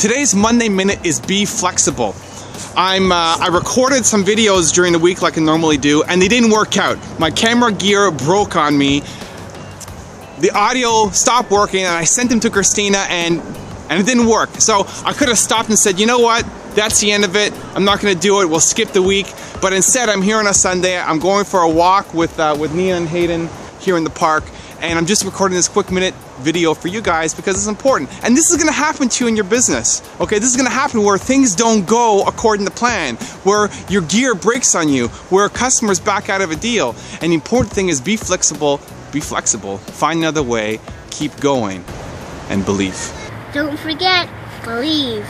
Today's Monday Minute is be flexible. I'm uh, I recorded some videos during the week like I normally do, and they didn't work out. My camera gear broke on me. The audio stopped working, and I sent them to Christina, and and it didn't work. So I could have stopped and said, you know what? That's the end of it. I'm not going to do it. We'll skip the week. But instead, I'm here on a Sunday. I'm going for a walk with uh, with Nia and Hayden here in the park, and I'm just recording this quick minute video for you guys because it's important. And this is to happen to you in your business. Okay, this is to happen where things don't go according to plan, where your gear breaks on you, where customers back out of a deal. And the important thing is be flexible. Be flexible. Find another way. Keep going, and believe. Don't forget, believe.